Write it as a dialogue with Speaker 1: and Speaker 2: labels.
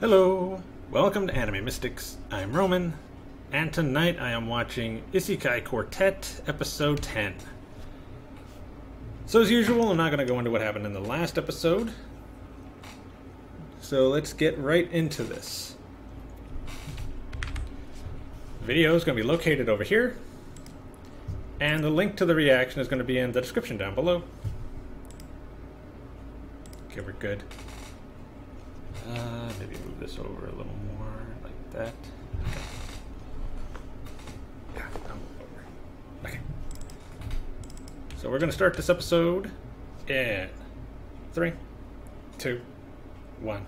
Speaker 1: Hello, welcome to Anime Mystics. I'm Roman, and tonight I am watching Isekai Quartet Episode 10. So, as usual, I'm not going to go into what happened in the last episode. So, let's get right into this. Video is going to be located over here, and the link to the reaction is going to be in the description down below. Okay, we're good. Uh, maybe move this over a little more, like that. Okay. Yeah, move over. Okay. So we're going to start this episode in three, two, one.